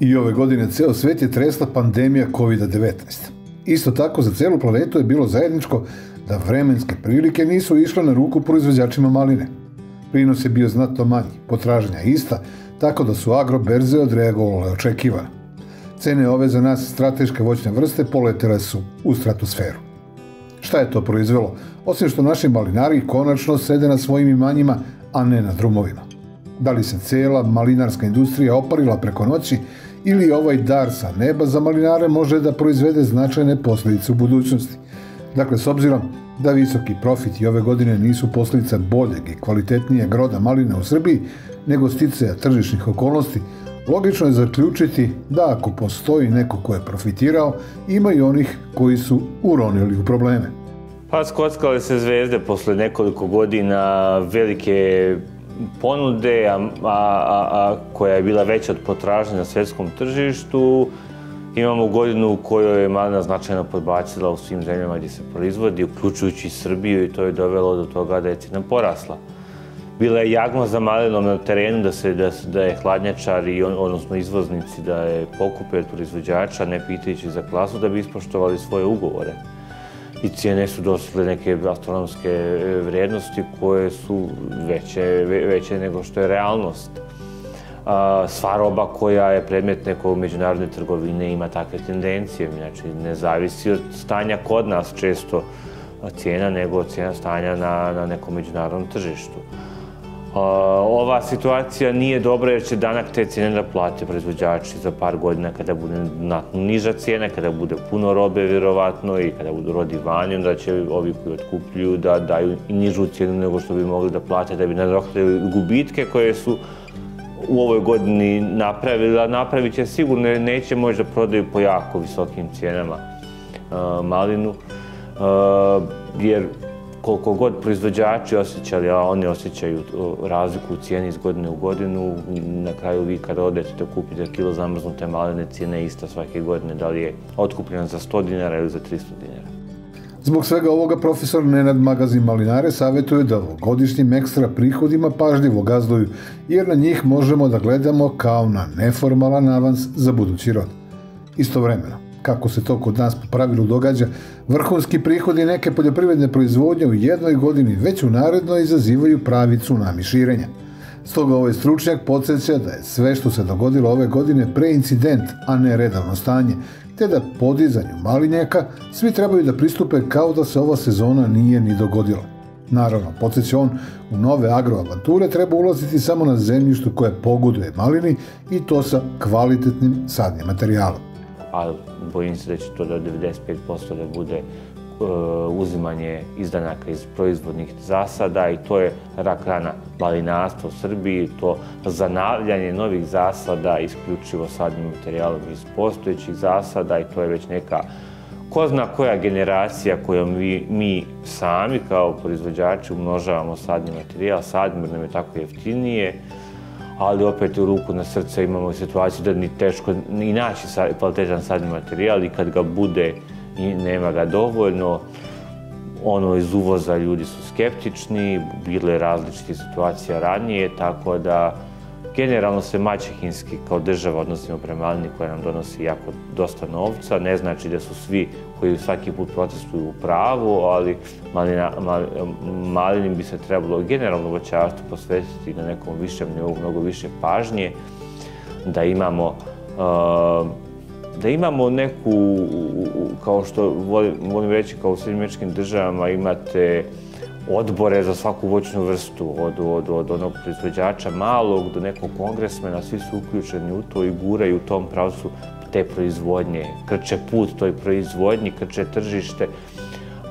I ove godine ceo svet je tresla pandemija COVID-19. Isto tako za celu planetu je bilo zajedničko da vremenske prilike nisu išle na ruku proizvođačima maline. Prinos je bio znatno manji, potražnja ista, tako da su agroberze odreagovale očekivano. Cene ove za nas strateške voćne vrste poletele su u stratosferu. Šta je to proizvelo? Osim što naši malinari konačno sede na svojim imanjima, a ne na drumovima. Da li se cela malinarska industrija oparila preko noći ili ovaj dar sa neba za malinare može da proizvede značajne posledice u budućnosti. Dakle, s obzirom da visoki profit i ove godine nisu posljedica boljeg i kvalitetnijeg groda maline u Srbiji, nego sticaja tržišnih okolnosti, logično je zaključiti da ako postoji neko ko je profitirao, ima i onih koji su uronili u probleme. Pa skockale se zvezde posle nekoliko godina velike ponude, a, a, a, koja je bila veća od potražnje na svetskom tržištu. Imamo godinu u kojoj je malina značajno podbacila u svim zemljama gdje se proizvodi, uključujući Srbiju i to je dovelo do toga da je cena porasla. Bila je jagma za malinom na terenu da, se, da, da je hladnjačar i on, odnosno izvoznici da je pokupe od proizvođača ne pitajući za klasu da bi ispoštovali svoje ugovore i cijene su dostigle neke astronomske e, vrijednosti koje su veće, veće nego što je realnost. Sva roba koja je predmet nekog međunarodne trgovine ima takve tendencije, znači ne zavisi od stanja kod nas često cijena, nego od cijena stanja na, na nekom međunarodnom tržištu. Ova situacija nije dobra jer će danak te cijene da plate proizvođači za par godina kada bude niža cijena, kada bude puno robe vjerovatno i kada budu rodi vanje, onda će ovi koji otkupljuju da daju i nižu cijenu nego što bi mogli da plate da bi nadoknali gubitke koje su u ovoj godini napravili, a napravit će sigurno neće moći da prodaju po jako visokim cijenama malinu, jer koliko god proizvođači osjećali, a oni osjećaju razliku u cijeni iz godine u godinu, na kraju vi kada odete da kupite kilo zamrznute maline, cijena je ista svake godine, da li je otkupljena za 100 dinara ili za 300 dinara. Zbog svega ovoga profesor Nenad Magazin Malinare savjetuje da godišnjim ekstra prihodima pažljivo gazduju, jer na njih možemo da gledamo kao na neformalan avans za budući rod. Istovremeno, kako se to kod nas po pravilu događa, vrhunski prihodi neke poljoprivredne proizvodnje u jednoj godini već u narednoj izazivaju pravi tsunami širenja. Stoga ovaj stručnjak podsjeća da je sve što se dogodilo ove godine preincident, a ne redovno stanje, te da podizanju malinjaka svi trebaju da pristupe kao da se ova sezona nije ni dogodila. Naravno, podsjeća on, u nove agroavanture treba ulaziti samo na zemljištu koje pogoduje malini i to sa kvalitetnim sadnim materijalom a bojim se da će to do 95% da bude e, uzimanje izdanaka iz proizvodnih zasada i to je rak rana malinarstva u Srbiji, to zanavljanje novih zasada isključivo sadnim materijalom iz postojećih zasada i to je već neka ko zna koja generacija kojom mi, mi sami kao proizvođači umnožavamo sadni materijal, sadni nam je tako jeftinije, ali opet u ruku na srce imamo situaciju da ni teško ni naći kvalitetan sadni materijal i kad ga bude i nema ga dovoljno, ono iz uvoza ljudi su skeptični, bile različite situacije ranije, tako da generalno se maćehinski kao država odnosimo prema malini koja nam donosi jako dosta novca. Ne znači da su svi koji svaki put protestuju u pravu, ali malina, mal, malinim bi se trebalo generalno voćarstvu posvetiti na nekom višem nivou, mnogo više pažnje, da imamo uh, da imamo neku, kao što volim, volim reći, kao u srednjemečkim državama imate odbore za svaku voćnu vrstu, od, od, od onog proizvođača malog do nekog kongresmena, svi su uključeni u to i guraju u tom pravcu te proizvodnje, krče put toj proizvodnji, krče tržište.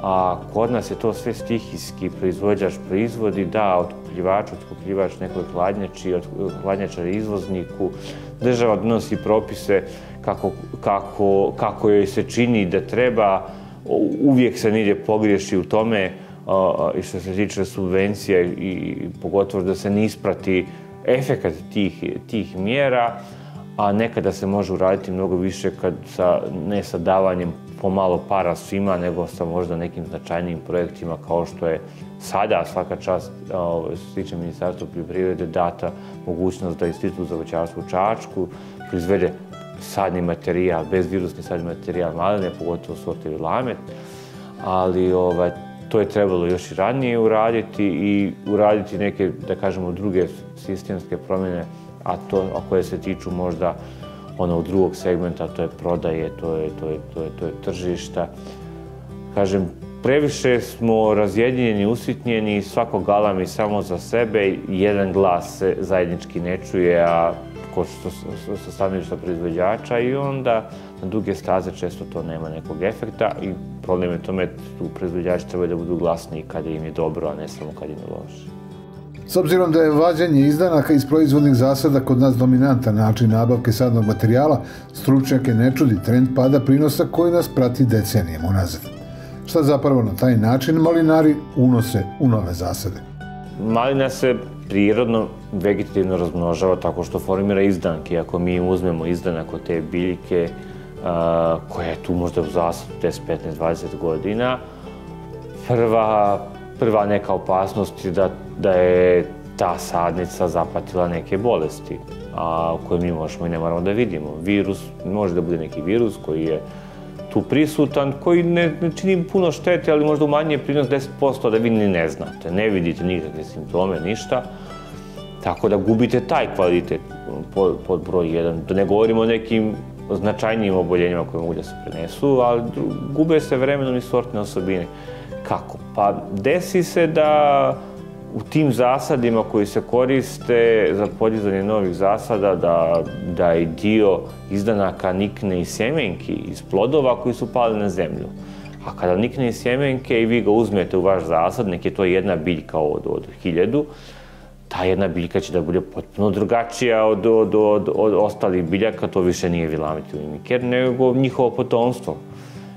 A kod nas je to sve stihijski, proizvođač proizvodi, da, otkupljivač, otkupljivač nekoj hladnjači, hladnjačar izvozniku. Država donosi propise kako, kako, kako joj se čini da treba, uvijek se nigdje pogriješi u tome, i što se tiče subvencija i pogotovo da se ne isprati efekat tih, tih mjera, a nekada se može uraditi mnogo više kad sa, ne sa davanjem pomalo para svima, nego sa možda nekim značajnijim projektima kao što je sada svaka čast što se tiče Ministarstva poljoprivrede data mogućnost da Institut za voćarstvo u Čačku proizvede sadni materijal, bezvirusni sadni materijal maline, pogotovo sorte lamet, ali ovaj, to je trebalo još i ranije uraditi i uraditi neke, da kažemo, druge sistemske promjene, a to, a koje se tiču možda onog drugog segmenta, to je prodaje, to je, to je, to je, to je tržišta. Kažem, previše smo razjedinjeni, usitnjeni, svako galami samo za sebe, jedan glas se zajednički ne čuje, a ko što sa stanovišta proizvođača i onda na duge staze često to nema nekog efekta i problem je tome tu proizvođači trebaju da budu glasniji kada im je dobro, a ne samo kad im je loše. S obzirom da je vađanje izdanaka iz proizvodnih zasada kod nas dominantan način nabavke sadnog materijala, stručnjake ne čudi trend pada prinosa koji nas prati decenijama unazad. Šta zapravo na taj način malinari unose u nove zasade? Malina se prirodno vegetativno razmnožava tako što formira izdanke. Ako mi uzmemo izdanak od te biljke koja je tu možda u zasadu 10, 15, 20 godina, prva, prva neka opasnost je da, da je ta sadnica zapatila neke bolesti a, koje mi možemo i ne moramo da vidimo. Virus, može da bude neki virus koji je tu prisutan, koji ne, ne čini puno štete, ali možda umanjuje prinos 10% da vi ni ne znate. Ne vidite nikakve simptome, ništa. Tako da gubite taj kvalitet pod, pod broj 1. Da ne govorimo o nekim značajnijim oboljenjima koje mogu da se prenesu, ali gube se vremenom i sortne osobine. Kako? Pa desi se da u tim zasadima koji se koriste za podizanje novih zasada da, da i dio izdanaka nikne iz sjemenki, iz plodova koji su pali na zemlju. A kada nikne iz sjemenke i vi ga uzmete u vaš zasad, nek je to jedna biljka od, od hiljadu, ta jedna biljka će da bude potpuno drugačija od, od, od, od ostalih biljaka, to više nije vilamit ili miker, nego njihovo potomstvo.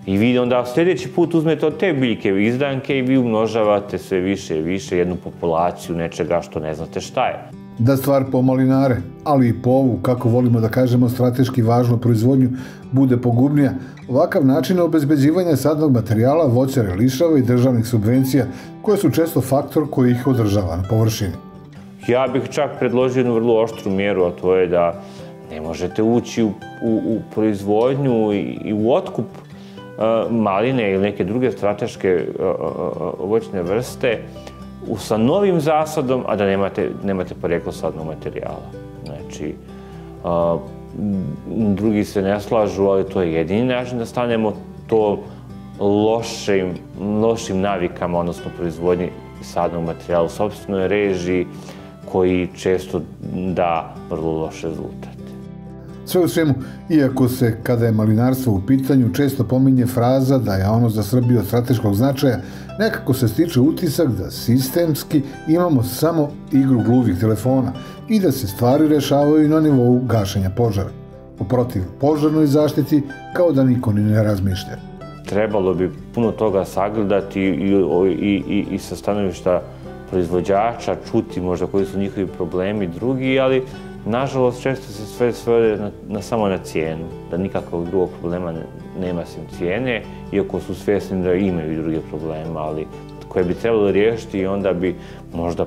I vi onda sljedeći put uzmete od te biljke izdanke i vi umnožavate sve više i više jednu populaciju nečega što ne znate šta je. Da stvar po malinare, ali i po ovu, kako volimo da kažemo, strateški važnu proizvodnju, bude pogubnija, ovakav način obezbeđivanja sadnog materijala, voćare, lišava i državnih subvencija, koje su često faktor koji ih održava na površini. Ja bih čak predložio jednu vrlo oštru mjeru, a to je da ne možete ući u, u, u proizvodnju i, i u otkup maline ili neke druge strateške voćne vrste u, sa novim zasadom, a da nemate, nemate poreklo sadnog materijala. Znači, a, drugi se ne slažu, ali to je jedini način da stanemo to lošim, lošim navikama, odnosno proizvodnji sadnog materijala u sobstvenoj režiji, koji često da vrlo loše rezultat. Sve u svemu, iako se, kada je malinarstvo u pitanju, često pominje fraza da je ono za Srbiju od strateškog značaja, nekako se stiče utisak da sistemski imamo samo igru gluvih telefona i da se stvari rešavaju na nivou gašenja požara. U protiv požarnoj zaštiti kao da niko ni ne razmišlja. Trebalo bi puno toga sagledati i, i, i, i sa stanovišta proizvođača, čuti možda koji su njihovi problemi drugi, ali nažalost često se sve svede na, na, samo na cijenu, da nikakvog drugog problema ne, nema sem cijene, iako su svjesni da imaju druge probleme, ali koje bi trebalo riješiti i onda bi možda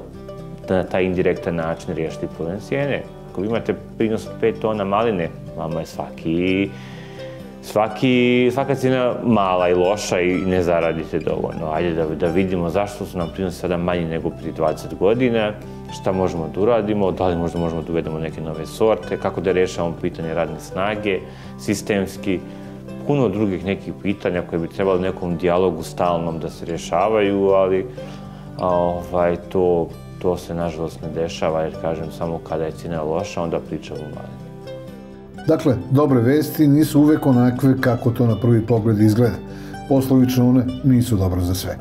na taj indirektan način riješiti problem cijene. Ako vi imate prinos od 5 tona maline, vama je svaki svaki, svaka cijena mala i loša i ne zaradite dovoljno. Ajde da, da vidimo zašto su nam prinosi sada manji nego prije 20 godina, šta možemo da uradimo, da li možda možemo da uvedemo neke nove sorte, kako da rešavamo pitanje radne snage, sistemski, puno drugih nekih pitanja koje bi trebalo nekom dijalogu stalnom da se rješavaju, ali ovaj, to, to se nažalost ne dešava, jer kažem samo kada je cijena loša, onda pričamo mali. Dakle, dobre vesti nisu uvek onakve kako to na prvi pogled izgleda. Poslovično one nisu dobro za sve.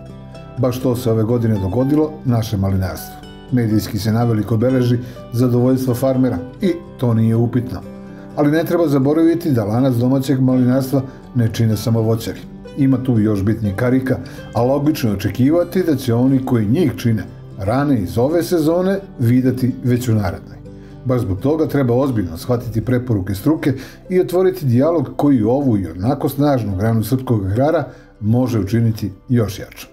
Baš to se ove godine dogodilo naše malinarstvo. Medijski se naveliko beleži zadovoljstvo farmera i to nije upitno. Ali ne treba zaboraviti da lanac domaćeg malinarstva ne čine samo voćari. Ima tu još bitnih karika, a logično je očekivati da će oni koji njih čine rane iz ove sezone videti već u narednoj. Baš zbog toga treba ozbiljno shvatiti preporuke struke i otvoriti dijalog koji ovu i onako snažnu granu srpskog agrara može učiniti još jačom.